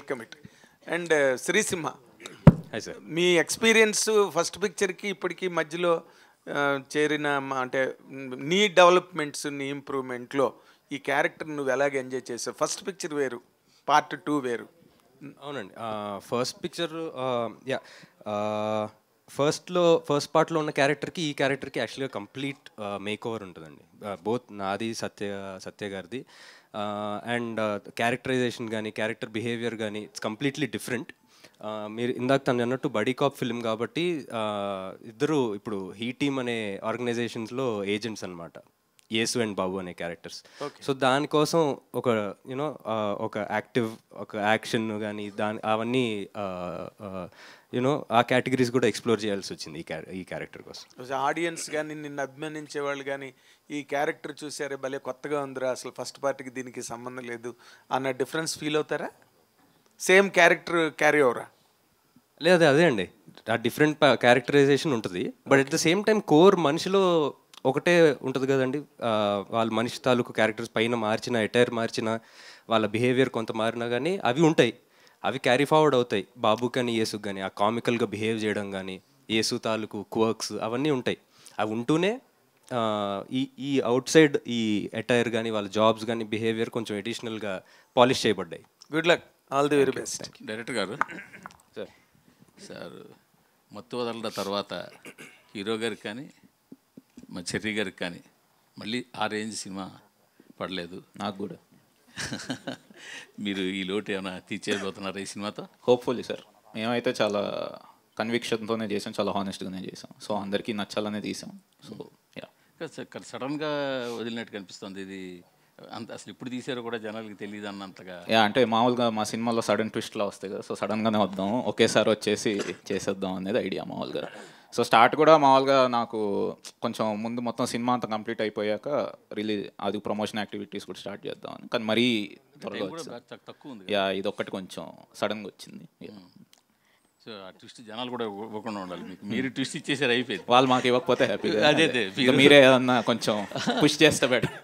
Welcome it and Sri Simha మీ experience first పిక్చర్కి ఇప్పటికి మధ్యలో చేరిన అంటే నీ డెవలప్మెంట్స్ నీ ఇంప్రూవ్మెంట్లో ఈ క్యారెక్టర్ నువ్వు ఎలాగ ఎంజాయ్ చేసావు? ఫస్ట్ పిక్చర్ వేరు పార్ట్ టూ వేరు. అవునండి. ఫస్ట్ పిక్చర్ యా ఫస్ట్లో ఫస్ట్ పార్ట్లో ఉన్న క్యారెక్టర్కి ఈ క్యారెక్టర్కి యాక్చువల్గా కంప్లీట్ మేక్ ఓవర్ ఉంటుందండి. Uh, బోత్ నాది సత్య సత్య గారిది. అండ్ క్యారెక్టరైజేషన్ కానీ క్యారెక్టర్ బిహేవియర్ కానీ ఇట్స్ కంప్లీట్లీ డిఫరెంట్ మీరు ఇందాక తను అన్నట్టు బడీ కాప్ ఫిల్మ్ కాబట్టి uh, ఇద్దరు ఇప్పుడు హీ టీమ్ అనే ఆర్గనైజేషన్స్లో ఏజెంట్స్ అనమాట యేసు అండ్ బాబు అనే క్యారెక్టర్స్. సో దానికోసం ఒక యూనో ఒక యాక్టివ్ ఒక యాక్షన్ కానీ దాని అవన్నీ యూనో ఆ కేటగిరీస్ కూడా ఎక్స్ప్లోర్ చేయాల్సి వచ్చింది ఈ ఈ క్యారెక్టర్ కోసం. ఆడియన్స్ కానీ నిన్ను అభిమానించే వాళ్ళు కానీ ఈ క్యారెక్టర్ చూసారే భలే కొత్తగా ఉందిరా అసలు ఫస్ట్ పార్ట్కి దీనికి సంబంధం లేదు అన్న డిఫరెన్స్ ఫీల్ అవుతారా? సేమ్ క్యారెక్టర్ క్యారీ ఓవరా లేదా అదే అండి. ఆ డిఫరెంట్ క్యారెక్టరైజేషన్ ఉంటుంది. But at the same time core మనిషిలో ఒకటే ఉంటుంది కదండి. ఆ, వాళ్ళ మనిషి తాలూకు క్యారెక్టర్స్ పైన మార్చిన ఎటైర్ మార్చిన వాళ్ళ బిహేవియర్ కొంత మారినా కానీ అవి ఉంటాయి. అవి క్యారీ ఫార్వర్డ్ అవుతాయి. బాబు కానీ యేసుకు కానీ ఆ కామికల్గా బిహేవ్ చేయడం కానీ యేసు తాలూకు క్వర్క్స్ అవన్నీ ఉంటాయి. అవి ఉంటూనే ఆ, ఈ ఈ అవుట్ సైడ్ ఈ అటైర్ కానీ వాళ్ళ జాబ్స్ కానీ బిహేవియర్ కొంచెం ఎడిషనల్గా పాలిష్ చేయబడ్డాయి. Good luck. All the very best. Director గారు? సార్ సార్ మొత్తం వదలడ తర్వాత హీరో గారికి కానీ మా చెర్రీ గారికి కానీ మళ్ళీ ఆ రేంజ్ సినిమా పడలేదు. నాకు కూడా. మీరు ఈ లోటు ఏమైనా తీర్చేయబోతున్నారు ఈ సినిమాతో? హోప్ఫుల్లీ సార్ మేమైతే చాలా కన్విక్షన్తోనే చేసాం చాలా హానెస్ట్గానే చేసాం. సో అందరికీ నచ్చాలనే తీసాం. సో యా సడన్గా వదిలినట్టు కనిపిస్తుంది ఇది. అంత అసలు ఇప్పుడు తీసారో కూడా జనాలకి తెలియదు అన్నంతగా. యా అంటే మామూలుగా మా సినిమాలో సడన్ ట్విస్ట్లా వస్తాయి కదా. సో సడన్గానే వద్దాం. ఒకేసారి వచ్చేసి చేసేద్దాం అనేది ఐడియా మామూలుగా. సో స్టార్ట్ కూడా మామూలుగా నాకు కొంచెం ముందు మొత్తం సినిమా అంతా కంప్లీట్ అయిపోయాక రిలీజ్ అది ప్రమోషన్ యాక్టివిటీస్ కూడా స్టార్ట్ చేద్దాం కానీ మరీ త్వరగా యా ఇది ఒక్కటి కొంచెం సడన్గా వచ్చింది. సో ఆ ట్విస్ట్ జనాలు కూడా ఇవ్వకుండా ఉండాలి. మీకు మీరు ట్విస్ట్ ఇచ్చేసారు అయిపోయింది. వాళ్ళు మాకు ఇవ్వకపోతే హ్యాపీగా అదే మీరే ఏదన్నా కొంచెం పుష్ చేస్తే బెటర్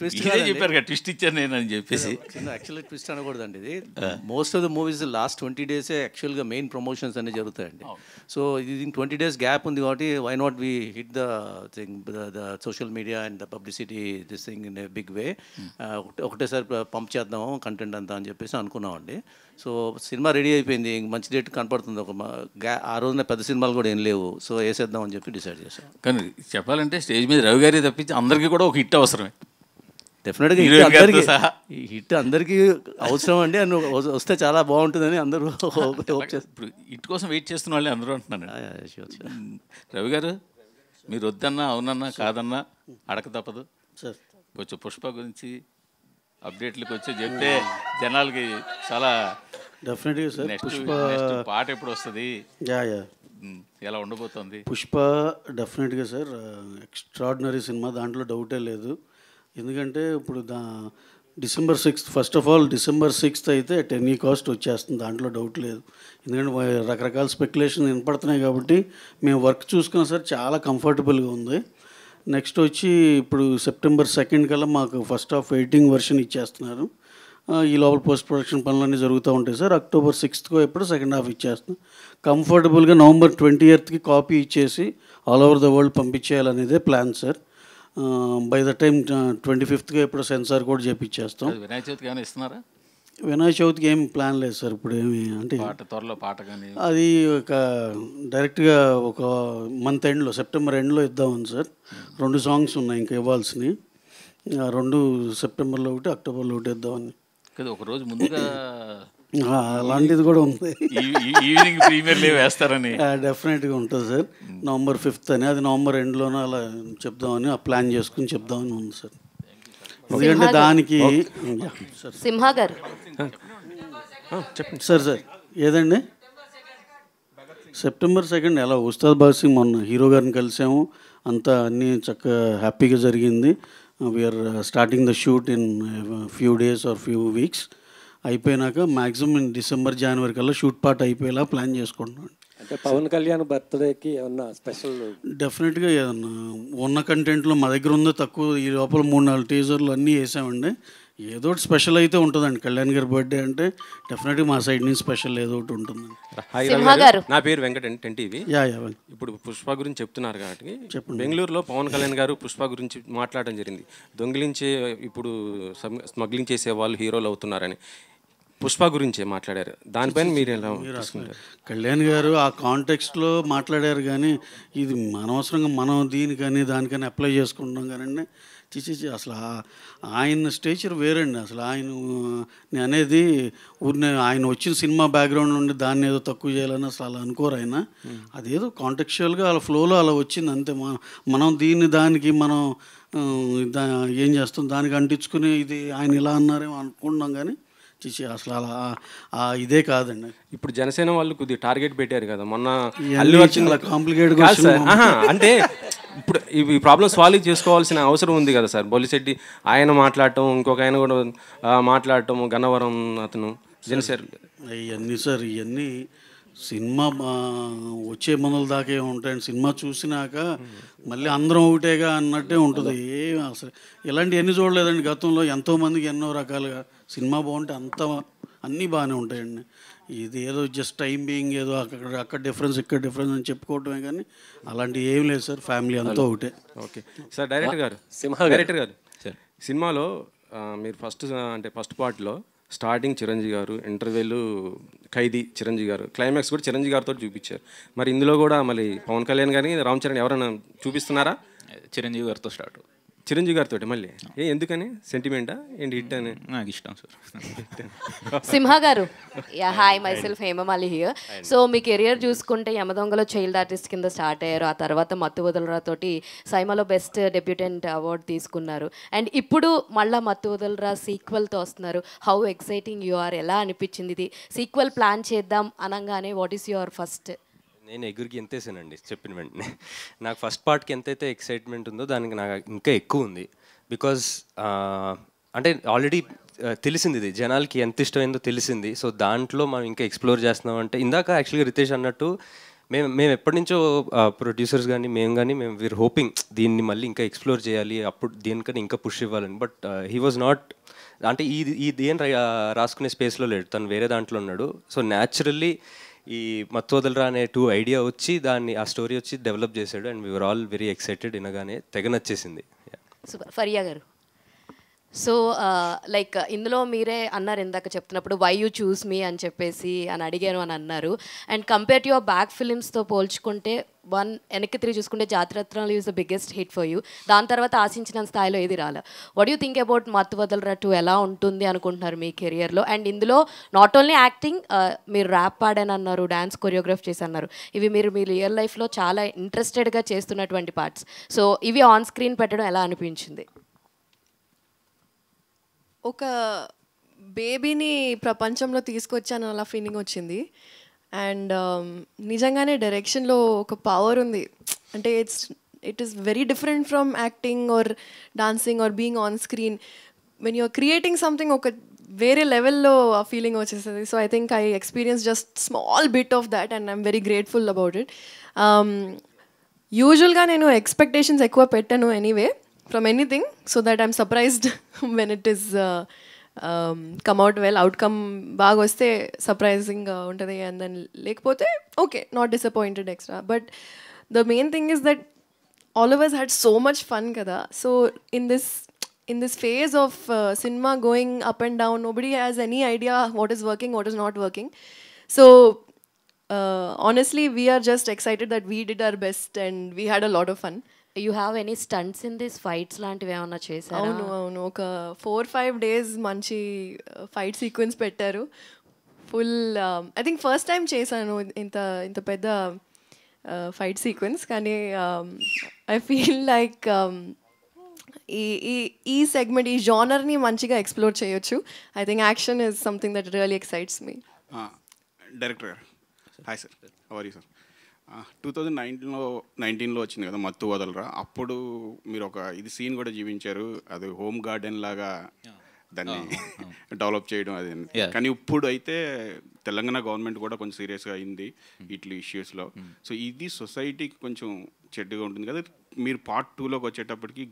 ట్విస్ట్ చెప్పారు కదా ట్విస్ట్ ఇచ్చాను నేను అని చెప్పేసి. యాక్చువల్గా ట్విస్ట్ అనకూడదండి ఇది. Most of the movies last twenty డేసే యాక్చువల్గా మెయిన్ ప్రమోషన్స్ అన్ని జరుగుతాయండి. సో ఇది ట్వంటీ డేస్ గ్యాప్ ఉంది కాబట్టి why not we hit the thing the social media and the publicity this thing in a big way ఒకటేసారి పంప్ చేద్దాం content అంతా అని చెప్పేసి అనుకున్నామండి. సో సినిమా రెడీ అయిపోయింది. మంచి డేట్ కనపడుతుంది. ఒక ఆ రోజున పెద్ద సినిమాలు కూడా ఏం లేవు. సో వేసేద్దాం అని చెప్పి డిసైడ్ చేసాం కానీ చెప్పాలంటే స్టేజ్ మీద రవి గారి తప్పించి అందరికీ కూడా ఒక హిట్ అవసరమే. డెఫినెట్గా హిట్ అందరికీ. సహా. ఈ హిట్ అందరికీ అవసరం అండి. అని వస్తే చాలా బాగుంటుందని అందరూ ఇప్పుడు హిట్ కోసం వెయిట్ చేస్తున్న వాళ్ళే అందరూ అంటున్నాను. రవి గారు మీరు వద్దన్నా అవునన్నా కాదన్నా అడక తప్పదు. సార్ కొంచెం పుష్ప గురించి అప్డేట్లకు వచ్చి చెప్తే జనాలకి చాలా డెఫినెట్గా సార్ పుష్ప పాట ఎప్పుడు వస్తుంది? Yeah yeah. ఎలా ఉండబోతోంది? పుష్ప డెఫినెట్గా సార్ ఎక్స్ట్రాడినరీ సినిమా దాంట్లో డౌటే లేదు. ఎందుకంటే ఇప్పుడు దా December sixth first of all December sixth అయితే అట్ ఎనీ కాస్ట్ వచ్చేస్తుంది దాంట్లో డౌట్ లేదు. ఎందుకంటే రకరకాల స్పెక్యులేషన్ వినపడుతున్నాయి కాబట్టి మేము వర్క్ చూసుకున్నా సార్ చాలా కంఫర్టబుల్గా ఉంది. నెక్స్ట్ వచ్చి ఇప్పుడు సెప్టెంబర్ సెకండ్ కల్లా మాకు ఫస్ట్ హాఫ్ ఎయిటింగ్ వర్షన్ ఇచ్చేస్తున్నారు. ఈ లోపల పోస్ట్ ప్రొడక్షన్ పనులన్నీ జరుగుతూ ఉంటాయి సార్. అక్టోబర్ సిక్స్త్కో ఎప్పుడు సెకండ్ హాఫ్ ఇచ్చేస్తున్నాం కంఫర్టబుల్గా నవంబర్ ట్వంటీ ఎయిత్కి కాపీ ఇచ్చేసి all over the world పంపించేయాలనేదే plan sir. By the time twenty ఫిఫ్త్కి ఎప్పుడు సెన్సార్ కూడా చేపించేస్తాం వినాయక చవితికి ఏమైనా ఇస్తున్నారా? వినాయక చవితికి ఏం ప్లాన్ లేదు సార్ ఇప్పుడు ఏమి అంటే పాట త్వరలో పాట కానీ. అది ఒక డైరెక్ట్గా ఒక మంత్ ఎండ్లో సెప్టెంబర్ ఎండ్లో ఇద్దామని సార్. రెండు సాంగ్స్ ఉన్నాయి ఇంకా ఇవ్వాల్సినవి. రెండు సెప్టెంబర్లో ఒకటి అక్టోబర్లో ఒకటి ఇద్దామని. కదా ఒక రోజు ముందుగా అలాంటిది కూడా ఉంది. ఈవినింగ్ వేస్తారని. డెఫినెట్గా ఉంటుంది సార్. నవంబర్ ఫిఫ్త్ అని అది నవంబర్ ఎండ్లోనే అలా చెప్దామని ఆ ప్లాన్ చేసుకుని చెప్దామని ఉంది సార్. ఎందుకంటే దానికి యా, సార్ సింహ గారు సార్ సార్ ఏదండి? సెప్టెంబర్ సెకండ్ ఎలా? ఉస్తాద్ భగత్ సింగ్ మొన్న హీరో గారిని కలిసాము. అంతా అన్నీ చక్కగా హ్యాపీగా జరిగింది. We're starting the shoot in few days or few weeks అయిపోయినాక మ్యాక్సిమం ఇన్ డిసెంబర్ జనవరి కల్లా షూట్ పార్ట్ అయిపోయేలా ప్లాన్ చేసుకుంటున్నాను అంటే పవన్ కళ్యాణ్ బర్త్డేకి ఏమన్నా స్పెషల్? డెఫినెట్గా ఏదన్నా ఉన్న కంటెంట్లో మా దగ్గర ఉందో తక్కువ ఈ లోపల మూడు నాలుగు టీజర్లు అన్నీ వేసామండి. ఏదో ఒకటి స్పెషల్ అయితే ఉంటుందండి. కళ్యాణ్ గారి బర్త్డే అంటే డెఫినెట్గా మా సైడ్ నుంచి స్పెషల్ ఏదో ఒకటి ఉంటుంది హాయ్ సింహ రామ్ గారు. నా పేరు Venkata ten TV yeah yeah well. ఇప్పుడు పుష్ప గురించి చెప్తున్నారు కాబట్టి బెంగళూరులో పవన్ కళ్యాణ్ గారు పుష్ప గురించి మాట్లాడడం జరిగింది. దొంగిలించే ఇప్పుడు సమ్- స్మగ్లింగ్ చేసే వాళ్ళు హీరోలు అవుతున్నారని. పుష్ప గురించే మాట్లాడారు. దానిపైన మీరు ఎలా తీసుకుంటారు? కళ్యాణ్ గారు ఆ కాంటెక్స్ట్లో మాట్లాడారు కానీ ఇది మనవసరంగా మనం దీనికని దానికని అప్లై చేసుకుంటాం కానీ చిచి అసలు ఆ- ఆయన స్టేచర్ వేరండి. అసలు ఆయన అనేది ఊరిని ఆయన వచ్చిన సినిమా బ్యాక్గ్రౌండ్ నుండి దాన్ని ఏదో తక్కువ చేయాలని అసలు అలా అనుకోరు ఆయన. అదేదో కాంటెక్చువల్గా అలా ఫ్లోలో అలా వచ్చింది అంతే. మనం మనం దీన్ని దానికి మనం దా ఏం చేస్తాం? దానికి అంటించుకుని ఇది ఆయన ఇలా అన్నారేమో అనుకుంటున్నాం కానీ చిచి అసలు అలా ఆ ఇదే కాదండి ఇప్పుడు జనసేన వాళ్ళు కొద్దిగా టార్గెట్ పెట్టారు కదా మొన్న అల్లు అర్జున్. ఆహా, అంటే ఇప్పుడు ఈ ప్రాబ్లమ్ సాల్వ్ చేసుకోవాల్సిన అవసరం ఉంది కదా సార్ బొలిశెట్టి ఆయన మాట్లాడటం ఇంకొక ఆయన కూడా మాట్లాడటం గన్నవరం అతను జనసేన ఇవన్నీ సార్ ఇవన్నీ సినిమా వచ్చే మనల దాకే ఉంటాయండి. సినిమా చూసినాక మళ్ళీ అందరం ఒకటేగా అన్నట్టే ఉంటుంది. ఏం అసలు ఇలాంటివన్నీ చూడలేదండి గతంలో. ఎంతోమందికి ఎన్నో రకాలుగా సినిమా బాగుంటే అంత అన్నీ బాగానే ఉంటాయండి. ఇది ఏదో జస్ట్ టైం బీయింగ్ ఏదో అక్కడ అక్కడ డిఫరెన్స్ ఇక్కడ డిఫరెన్స్ అని చెప్పుకోవటమే కానీ అలాంటివి ఏం లేదు సార్. ఫ్యామిలీ అంతా ఒకటే. ఓకే. సార్ డైరెక్టర్ గారు. సింహ గారు. డైరెక్టర్ గారు. సినిమాలో మీరు ఫస్ట్ అంటే ఫస్ట్ పార్ట్లో స్టార్టింగ్ చిరంజీవి గారు ఇంటర్వ్యూలు ఖైదీ చిరంజీవి గారు క్లైమాక్స్ కూడా చిరంజీవి గారితో చూపించారు. మరి ఇందులో కూడా మళ్ళీ పవన్ కళ్యాణ్ గారిని రామ్ చరణ్ ఎవరైనా చూపిస్తున్నారా? చిరంజీవి గారితో స్టార్ట్. చిరంజీవి గారితో మళ్ళీ? ఏ ఎందుకని? సెంటిమెంటా ఏంటి హిట్ అని? నాకు ఇష్టం సార్. సింహ గారు. Yeah hi myself Hemamali here so me career చూసుకుంటే యమదొంగలో చైల్డ్ ఆర్టిస్ట్ కింద స్టార్ట్ అయ్యారు. ఆ తర్వాత మత్తు వదలరా తోటి సైమాలో బెస్ట్ డెబ్యూటెంట్ అవార్డు తీసుకున్నారు. అండ్ ఇప్పుడు మళ్ళా మత్తు వదలరా సీక్వెల్తో వస్తున్నారు. హౌ ఎక్సైటింగ్ యు ఆర్ ఎలా అనిపించింది ఇది? సీక్వెల్ ప్లాన్ చేద్దాం అనగానే వాట్ ఈస్ యువర్ ఫస్ట్ నేను ఎగురికి ఎంతేసానండి చెప్పిన వెంటనే. నాకు ఫస్ట్ పార్ట్కి ఎంతైతే ఎక్సైట్మెంట్ ఉందో దానికి నాకు ఇంకా ఎక్కువ ఉంది. బికాజ్ అంటే ఆల్రెడీ తెలిసింది ఇది. జనాలకి ఎంత ఇష్టమైందో తెలిసింది. సో దాంట్లో మనం ఇంకా ఎక్స్ప్లోర్ చేస్తున్నాం అంటే ఇందాక యాక్చువల్గా రితేష్ అన్నట్టు మేము మేము ఎప్పటి నుంచో ప్రొడ్యూసర్స్ కానీ మేము కానీ మేము వీర్ హోపింగ్ దీన్ని మళ్ళీ ఇంకా ఎక్స్ప్లోర్ చేయాలి. అప్పుడు దీనికని ఇంకా పుష్ ఇవ్వాలని. బట్ హీ వాజ్ నాట్ అంటే ఈ ఈ దేని రాసుకునే స్పేస్లో లేడు. తను వేరే దాంట్లో ఉన్నాడు. సో న్యాచురల్లీ ఈ మత్తోదలరా అనే టూ ఐడియా వచ్చి దాన్ని ఆ స్టోరీ వచ్చి డెవలప్ చేశాడు. And we're all very excited వినగానే తెగ నచ్చేసింది. సూపర్. ఫరియా గారు. సో లైక్ ఇందులో మీరే అన్నారు ఇందాక చెప్తున్నప్పుడు వై యూ చూస్ మీ అని చెప్పేసి అని అడిగాను అని అన్నారు. And compare to your back ఫిలిమ్స్తో పోల్చుకుంటే వన్ వెనక్కి తిరిగి చూసుకుంటే Jathi Ratnalu is the biggest hit for you దాని తర్వాత ఆశించిన స్థాయిలో ఏది రాలే? వాట్ యూ థింక్ అబౌట్ మత్తు వదలరా టూ ఎలా ఉంటుంది అనుకుంటున్నారు మీ కెరియర్లో? అండ్ ఇందులో నాట్ ఓన్లీ యాక్టింగ్ మీరు ర్యాప్ పాడాను అన్నారు డ్యాన్స్ కొరియోగ్రాఫ్ చేసి అన్నారు. ఇవి మీరు మీ రియల్ లైఫ్లో చాలా ఇంట్రెస్టెడ్గా చేస్తున్నటువంటి పార్ట్స్ సో ఇవి ఆన్ స్క్రీన్ పెట్టడం ఎలా అనిపించింది? ఒక బేబీని ప్రపంచంలో తీసుకొచ్చాను అలా ఫీలింగ్ వచ్చింది. అండ్ నిజంగానే డైరెక్షన్లో ఒక పవర్ ఉంది. అంటే it's it is very different from acting or dancing or being on screen when you're creating something ఒక వేరే లెవెల్లో ఆ ఫీలింగ్ వచ్చేస్తుంది. So I think I experience just small bit of that and I'm very grateful about it యూజువల్గా నేను expectations ఎక్కువ పెట్టాను anyway from anything so that I'm surprised when it is uh, um, come out well. Outcome bag surprising uh, and then lekpote okay, not disappointed extra. But the main thing is that all of us had so much fun kada. So in this in this phase of uh, cinema going up and down, nobody has any idea what is working, what is not working. So uh, honestly, we are just excited that we did our best and we had a lot of fun. You have any stunts in this fights లాంటివి ఏమైనా చేశారా? అవును అవును. ఒక four five days మంచి fight sequence పెట్టారు. Full I think first time చేశాను ఇంత ఇంత పెద్ద ఫైట్ సీక్వెన్స్ కానీ ఐ ఫీల్ లైక్ ఈ ఈ ఈ సెగ్మెంట్ ఈ జానర్ని మంచిగా ఎక్స్ప్లోర్ చేయొచ్చు. I think action is something that really excites me director గారు హాయ్ సార్ సార్ టూ థౌజండ్ నైన్టీన్లో నైన్టీన్లో వచ్చింది కదా మత్తు వదలరా? అప్పుడు మీరు ఒక ఇది సీన్ కూడా జీవించారు అది హోమ్ గార్డెన్ లాగా దాన్ని డెవలప్ చేయడం అది. కానీ ఇప్పుడు అయితే తెలంగాణ గవర్నమెంట్ కూడా కొంచెం సీరియస్గా అయింది ఇట్లా ఇష్యూస్లో సో ఇది సొసైటీకి కొంచెం చెడ్డగా ఉంటుంది కదా. మీరు పార్ట్ టూలోకి వచ్చేటప్పటికి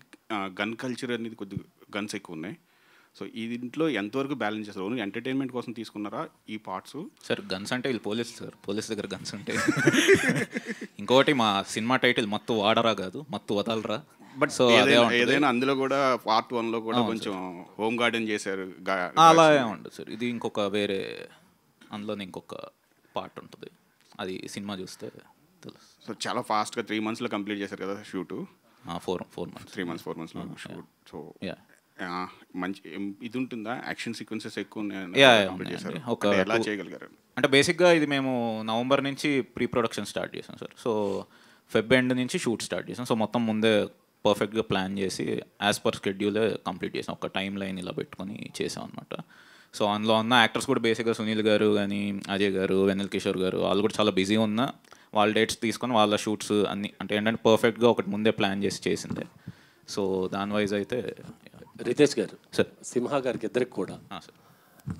గన్ కల్చర్ అనేది కొద్దిగా గన్స్ ఎక్కువ ఉన్నాయి. సో ఈ దీంట్లో ఎంతవరకు బ్యాలెన్స్ చేస్తారు? ఓన్లీ ఎంటర్టైన్మెంట్ కోసం తీసుకున్నారా ఈ పార్ట్స్? సార్ గన్స్ అంటే వీళ్ళు పోలీస్ సార్. పోలీస్ దగ్గర గన్స్ ఉంటాయి. ఇంకొకటి మా సినిమా టైటిల్ మత్తు వాడరా కాదు మత్తు వదలరా. బట్ సో ఏదైనా అందులో కూడా పార్ట్ వన్లో కూడా కొంచెం హోమ్ గార్డెన్ చేశారు అలా ఉండదు సార్. ఇది ఇంకొక వేరే అందులోనే ఇంకొక పార్ట్ ఉంటుంది. అది సినిమా చూస్తే తెలుసు సో చాలా ఫాస్ట్గా త్రీ మంత్స్లో కంప్లీట్ చేశారు కదా shoot four four months three months four మంత్స్లో షూట్ సో. మంచి ఇది ఉంటుందా యాక్షన్ సీక్వెన్సెస్ ఎక్కువ ఒక అంటే ఎలా చేయగలిగారు? అంటే బేసిక్గా ఇది మేము నవంబర్ నుంచి ప్రీ ప్రొడక్షన్ స్టార్ట్ చేసాం సార్. సో ఫెబ్ ఎండ్ నుంచి షూట్ స్టార్ట్ చేసాం. సో మొత్తం ముందే పర్ఫెక్ట్గా ప్లాన్ చేసి యాజ్ పర్ స్కెడ్యూలే కంప్లీట్ చేసాం. ఒక టైం లైన్ ఇలా పెట్టుకొని చేసాం అనమాట సో అందులో ఉన్న యాక్టర్స్ కూడా బేసిక్గా సునీల్ గారు కానీ అజయ్ గారు వెన్నెల్ కిషోర్ గారు వాళ్ళు కూడా చాలా బిజీ ఉన్నా వాళ్ళ డేట్స్ తీసుకొని వాళ్ళ షూట్స్ అన్ని అంటే ఏంటంటే పర్ఫెక్ట్గా ఒకటి ముందే ప్లాన్ చేసి చేసిందే. సో దాని వైజ్ అయితే రితేష్ గారు సార్ సింహ గారికి ఇద్దరికి కూడా సార్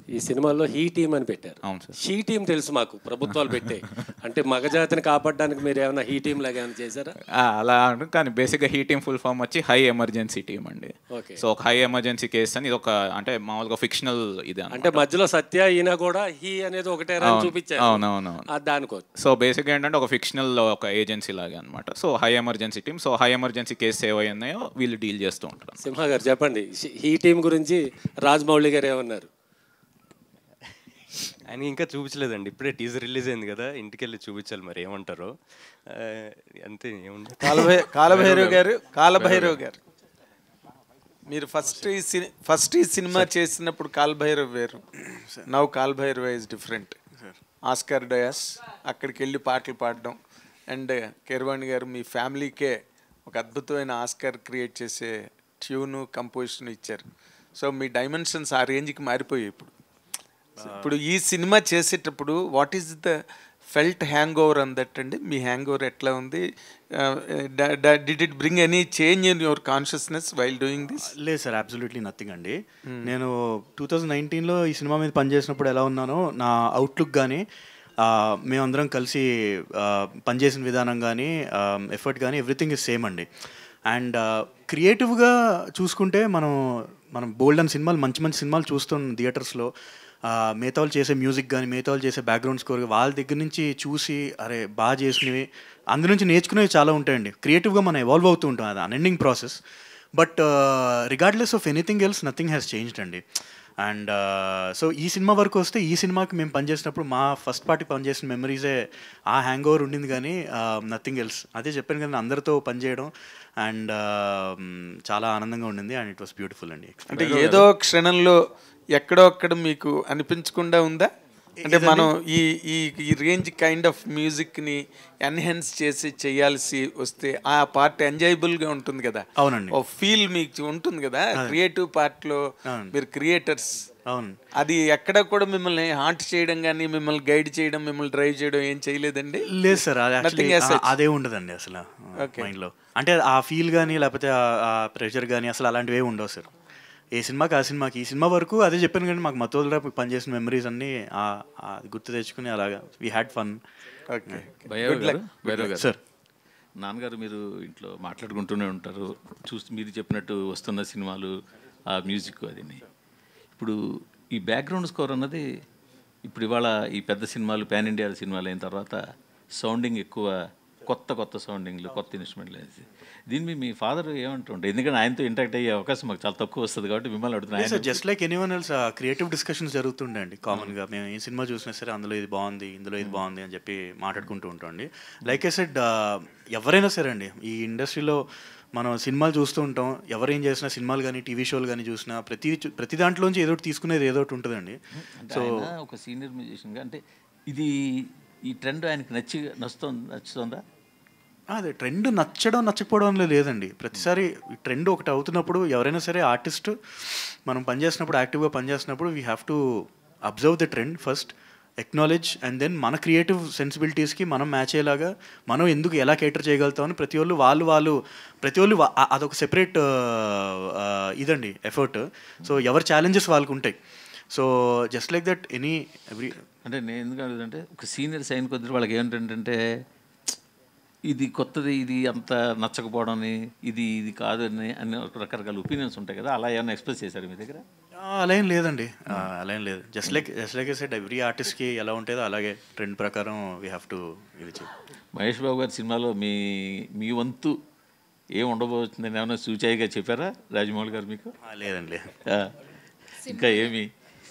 ఈ సినిమాలో హీ టీమ్ అని పెట్టారు. అవును సార్. షీ టీం తెలుసు మాకు ప్రభుత్వాలు పెట్టే. అంటే మగజాతిని కాపాడడానికి మీరు ఏమైనా హీ టీం లాగా ఏమైనా చేశారా? అలా కానీ బేసిక్గా హీ టీమ్ ఫుల్ ఫామ్ వచ్చి హై ఎమర్జెన్సీ టీమ్ అండి. సో ఒక హై ఎమర్జెన్సీ కేసు అని ఇది ఒక అంటే మామూలుగా ఫిక్షనల్ ఇది అంటే మధ్యలో సత్య ఈయన కూడా హీ అనేది ఒకటే చూపించారు. అవునవునవును. ఆ, దానికోసం. సో బేసిక్గా ఏంటంటే ఒక ఫిక్షనల్ ఒక ఏజెన్సీ లాగా అనమాట. So high emergency team. So high emergency case ఏవై ఉన్నాయో వీళ్ళు డీల్ చేస్తూ ఉంటారు. సింహ గారు చెప్పండి. హీ టీం గురించి రాజమౌళి గారు ఏమన్నారు? ఆయన ఇంకా చూపించలేదండి. ఇప్పుడే టీజర్ రిలీజ్ అయింది కదా ఇంటికి వెళ్ళి చూపించాలి మరి ఏమంటారో. అంతే ఏముంది? కాలభై కాలభైరవ్ గారు కాలభైరవ్ గారు. మీరు ఫస్ట్ ఈ సిని ఫస్ట్ ఈ సినిమా చేసినప్పుడు కాల్భైరవ్ వేరు. Now Kaala Bhairava is different Oscar dais అక్కడికి వెళ్ళి పాటలు పాడడం. అండ్ కెర్వాణి గారు మీ ఫ్యామిలీకే ఒక అద్భుతమైన ఆస్కార్ క్రియేట్ చేసే ట్యూను కంపోజిషన్ ఇచ్చారు. సో మీ డైమెన్షన్స్ ఆ రేంజ్కి మారిపోయాయి ఇప్పుడు. ఇప్పుడు ఈ సినిమా చేసేటప్పుడు what is the felt hang over అందట్ అండి మీ హ్యాంగ్ ఓవర్ ఎట్లా ఉంది did it bring any change in your consciousness while doing this లేదు సార్ అబ్సల్యూట్లీ నథింగ్ అండి. నేను టూ థౌజండ్ నైన్టీన్లో ఈ సినిమా మీద పనిచేసినప్పుడు ఎలా ఉన్నానో నా అవుట్లుక్ కానీ మేమందరం కలిసి పనిచేసిన విధానం కానీ ఎఫర్ట్ కానీ ఎవ్రీథింగ్ ఇస్ సేమ్ అండి. అండ్ క్రియేటివ్గా చూసుకుంటే మనం మనం బోల్డ్ అండ్ సినిమాలు మంచి మంచి సినిమాలు చూస్తున్నాం థియేటర్స్లో మిగతా వాళ్ళు చేసే మ్యూజిక్ కానీ మిగతా వాళ్ళు చేసే బ్యాక్గ్రౌండ్ స్కోర్ వాళ్ళ దగ్గర నుంచి చూసి అరే బాగా చేసినవి. అందు నుంచి నేర్చుకునేవి చాలా ఉంటాయండి. క్రియేటివ్గా మనం ఎవాల్వ్ అవుతూ ఉంటాం. అది unending process but regardless of anything else nothing has changed అండి. అండ్ సో ఈ సినిమా వరకు వస్తే ఈ సినిమాకి మేము పనిచేసినప్పుడు మా ఫస్ట్ పార్టీ పనిచేసిన మెమరీసే ఆ హ్యాంగ్ ఓవర్ ఉండింది కానీ నథింగ్ ఎల్స్ అదే చెప్పాను కదా అందరితో పనిచేయడం. అండ్ చాలా ఆనందంగా ఉండింది. అండ్ ఇట్ వాస్ బ్యూటిఫుల్ అండి. అంటే ఏదో క్షణంలో ఎక్కడో అక్కడ మీకు అనిపించకుండా ఉందా? అంటే మనం ఈ ఈ ఈ రేంజ్ కైండ్ ఆఫ్ మ్యూజిక్ని ఎన్హాన్స్ చేసి చేయాల్సి వస్తే ఆ పార్ట్ ఎంజాయబుల్గా ఉంటుంది కదా? అవునండి. ఓ ఫీల్ మీకు ఉంటుంది కదా? క్రియేటివ్ పార్ట్లో. మీరు క్రియేటర్స్. అవును. అది ఎక్కడ కూడా మిమ్మల్ని హాంట్ చేయడం కానీ మిమ్మల్ని గైడ్ చేయడం మిమ్మల్ని డ్రైవ్ చేయడం ఏం చేయలేదండి? లేదు సార్ అది ఉండదండి అసలు. మైండ్లో. అంటే ఆ ఫీల్ కానీ లేకపోతే ఆ- ప్రెషర్ కానీ అసలు అలాంటివి ఉండవు సార్. ఏ సినిమాకి ఆ సినిమాకి. ఈ సినిమా వరకు అదే చెప్పాను కానీ మాకు మతోదరా పనిచేసిన మెమరీస్ అన్నీ గుర్తు తెచ్చుకుని అలాగా. వీ హ్యాడ్ ఫన్ సార్ నాన్నగారు మీరు ఇంట్లో మాట్లాడుకుంటూనే ఉంటారు. చూసి మీరు చెప్పినట్టు వస్తున్న సినిమాలు ఆ మ్యూజిక్ అది ఇప్పుడు ఈ బ్యాక్గ్రౌండ్ స్కోర్ అన్నది ఇప్పుడు ఇవాళ ఈ పెద్ద సినిమాలు పాన్ ఇండియా సినిమాలు అయిన తర్వాత సౌండింగ్ ఎక్కువ కొత్త కొత్త సౌండింగ్లు కొత్త ఇన్స్ట్రుమెంట్లు వేసి దీని మీద మీ ఫాదర్ ఏమంటుంటారు ఎందుకంటే ఆయనతో ఇంటరాక్ట్ అయ్యే అవకాశం మాకు చాలా తక్కువ వస్తుంది కాబట్టి మిమ్మల్ని అడుగుతున్నాను just like anyone else creative discussions జరుగుతుండే అండి కామన్గా మేము ఏ సినిమా చూసినా సరే అందులో ఇది బాగుంది ఇందులో ఇది బాగుంది అని చెప్పి మాట్లాడుకుంటూ ఉంటామండి లైక్ ఐ సెడ్ ఎవరైనా సరే అండి ఈ ఇండస్ట్రీలో మనం సినిమాలు చూస్తూ ఉంటాం. ఎవరేం చేసినా సినిమాలు కానీ టీవీ షోలు కానీ చూసినా ప్రతి ప్రతి దాంట్లోంచి ఏదో తీసుకునేది ఏదో ఒకటి ఉంటుందండి. అంటే సో ఒక సీనియర్ మ్యూజిషియన్గా అంటే ఇది ఈ ట్రెండ్ ఆయనకి నచ్చి నచ్చుతుంది? నచ్చుతుందా అదే ట్రెండ్ నచ్చడం నచ్చకపోవడం లేదండి. ప్రతిసారి ట్రెండ్ ఒకటి అవుతున్నప్పుడు ఎవరైనా సరే ఆర్టిస్ట్ మనం పనిచేసినప్పుడు యాక్టివ్గా పనిచేస్తున్నప్పుడు we have to observe the trend first acknowledge and then మన క్రియేటివ్ సెన్సిబిలిటీస్కి మనం మ్యాచ్ అయ్యేలాగా మనం ఎందుకు ఎలా కేటర్ చేయగలుగుతామని ప్రతి వాళ్ళు వాళ్ళు వాళ్ళు ప్రతి వాళ్ళు అదొక సెపరేట్ ఇదండి ఎఫర్ట్ సో ఎవరి ఛాలెంజెస్ వాళ్ళకు ఉంటాయి. So just like that any every అంటే నేను ఎందుకు అడుగుతుంటే ఒక సీనియర్ సైన్ కొద్ది వాళ్ళకి ఏంటంటే ఇది కొత్తది ఇది అంత నచ్చకపోవడం ఇది ఇది కాదు అని అన్ని రకరకాల ఒపీనియన్స్ ఉంటాయి కదా అలా ఏమైనా ఎక్స్ప్రెస్ చేశారు మీ దగ్గర? అలా ఏం లేదండి. అలా ఏం లేదు. Just like just like set every ఆర్టిస్ట్కి ఎలా ఉంటుందో అలాగే ట్రెండ్ ప్రకారం వీ హ్యావ్ టు ఇది మహేష్ బాబు గారి సినిమాలో మీ మీ వంతు ఏం ఉండబోతుందని ఏమైనా సూచాయిగా చెప్పారా రాజమౌళి గారు మీకు? లేదండి. లేదు ఇంకా ఏమి?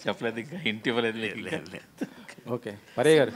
చెప్పలేదు ఇంకా ఇంటి ఇవ్వలేదు మీకు ఇంకా. ఓకే పరే గారు